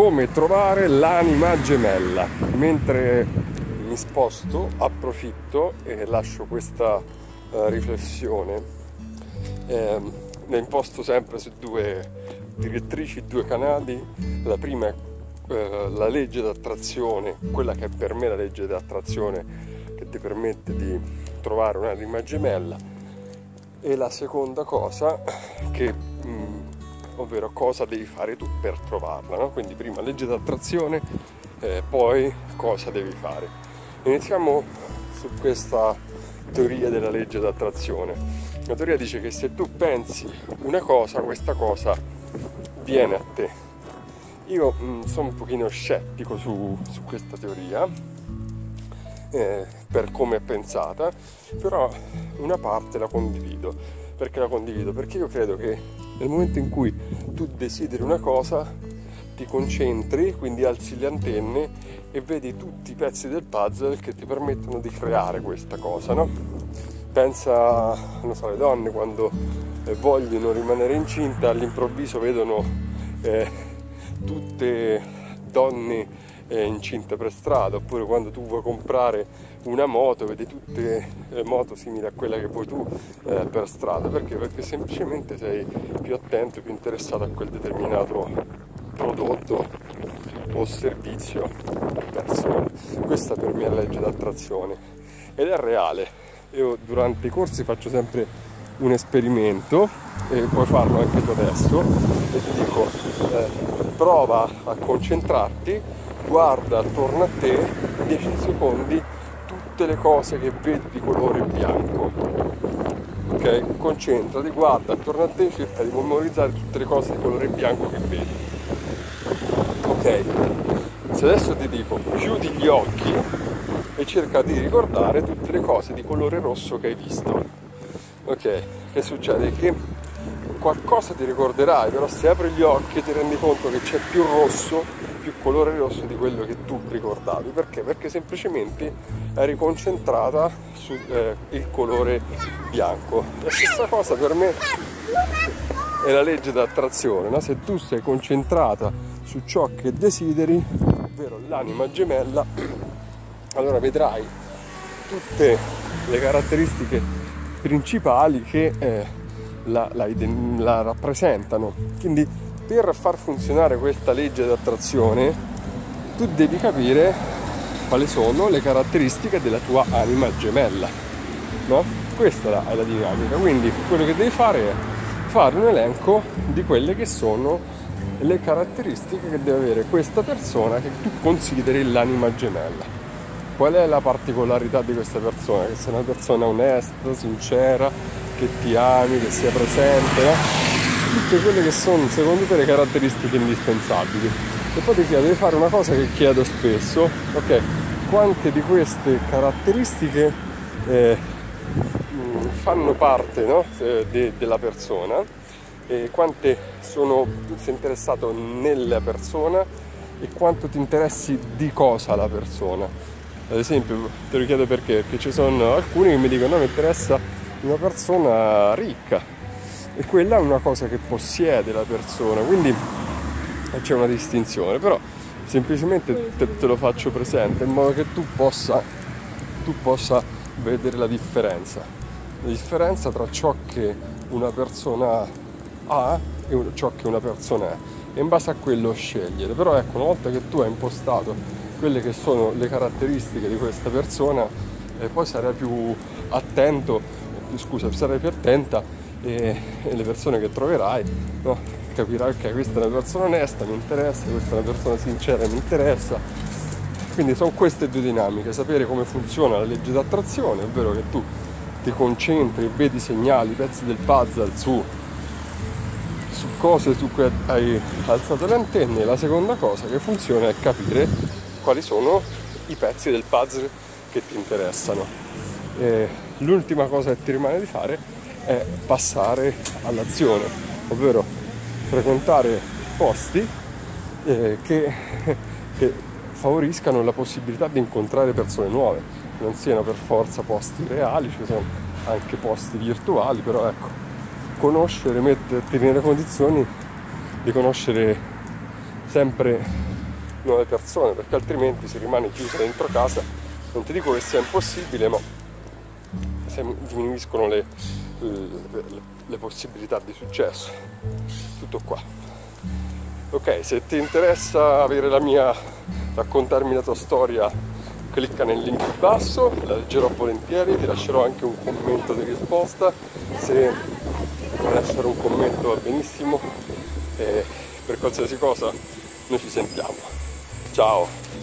come trovare l'anima gemella. Mentre mi sposto, approfitto e lascio questa uh, riflessione. Eh, ne imposto sempre su due direttrici, due canali. La prima è uh, la legge d'attrazione, quella che è per me la legge d'attrazione che ti permette di trovare un'anima gemella. E la seconda cosa che ovvero cosa devi fare tu per trovarla. No? Quindi prima legge d'attrazione, eh, poi cosa devi fare. Iniziamo su questa teoria della legge d'attrazione. La teoria dice che se tu pensi una cosa, questa cosa viene a te. Io mh, mm, sono un pochino scettico su, su questa teoria, eh, per come è pensata, però una parte la condivido. Perché la condivido? Perché io credo che nel momento in cui tu desideri una cosa, ti concentri, quindi alzi le antenne e vedi tutti i pezzi del puzzle che ti permettono di creare questa cosa, no? Pensa, non so, le donne quando eh, vogliono rimanere incinta all'improvviso vedono eh, tutte donne eh, incinte per strada, oppure quando tu vuoi comprare una moto, vedi tutte le moto simili a quella che vuoi tu eh, per strada, perché? Perché semplicemente sei più attento, più interessato a quel determinato prodotto o servizio o persona. Questa per me è la legge d'attrazione ed è reale. Io durante i corsi faccio sempre un esperimento e puoi farlo anche tu adesso e ti dico eh, prova a concentrarti guarda attorno a te 10 secondi tutte le cose che vedi di colore bianco. Ok? Concentrati, guarda attorno a te, cerca di memorizzare tutte le cose di colore bianco che vedi. Ok? Se adesso ti dico chiudi gli occhi e cerca di ricordare tutte le cose di colore rosso che hai visto. Ok? Che succede? Che qualcosa ti ricorderai, però se apri gli occhi e ti rendi conto che c'è più rosso più colore rosso di quello che tu ricordavi. Perché? Perché semplicemente eri concentrata sul eh, colore bianco. La stessa cosa per me è la legge d'attrazione, no? se tu sei concentrata su ciò che desideri, ovvero l'anima gemella, allora vedrai tutte le caratteristiche principali che eh, la, la, la rappresentano. Quindi per far funzionare questa legge d'attrazione tu devi capire quali sono le caratteristiche della tua anima gemella. No? Questa è la dinamica. Quindi quello che devi fare è fare un elenco di quelle che sono le caratteristiche che deve avere questa persona che tu consideri l'anima gemella. Qual è la particolarità di questa persona? Che sia una persona onesta, sincera, che ti ami, che sia presente, no? Tutte quelle che sono secondo te le caratteristiche indispensabili. E poi ti chiedo di fare una cosa che chiedo spesso, ok, quante di queste caratteristiche eh, mm, fanno parte no, eh, de, della persona e quante sono, sei interessato nella persona e quanto ti interessi di cosa la persona. Ad esempio, te lo chiedo perché, perché ci sono alcuni che mi dicono no, mi interessa una persona ricca, e quella è una cosa che possiede la persona, quindi c'è una distinzione, però semplicemente te, te lo faccio presente in modo che tu possa, tu possa vedere la differenza, la differenza tra ciò che una persona ha e ciò che una persona è e in base a quello scegliere. Però ecco, una volta che tu hai impostato quelle che sono le caratteristiche di questa persona, eh, poi sarai più attento, scusa, sarai più attenta e, e le persone che troverai no? capirai che questa è una persona onesta, mi interessa, questa è una persona sincera, mi interessa. Quindi sono queste due dinamiche, sapere come funziona la legge d'attrazione, ovvero che tu ti concentri, vedi segnali, pezzi del puzzle su, su cose su cui hai alzato le antenne. La seconda cosa che funziona è capire quali sono i pezzi del puzzle che ti interessano. E l'ultima cosa che ti rimane di fare è passare all'azione, ovvero frequentare posti eh, che, che favoriscano la possibilità di incontrare persone nuove, non siano per forza posti reali, ci sono anche posti virtuali, però ecco, conoscere, metterti nelle condizioni di conoscere sempre nuove persone, perché altrimenti si rimane chiuso dentro casa, non ti dico che sia impossibile, ma diminuiscono le, le possibilità di successo. Tutto qua. Ok, se ti interessa avere la mia, raccontarmi la tua storia, clicca nel link in basso, la leggerò volentieri, ti lascerò anche un commento di risposta. Se vuoi lasciare un commento va benissimo. E per qualsiasi cosa noi ci sentiamo. Ciao!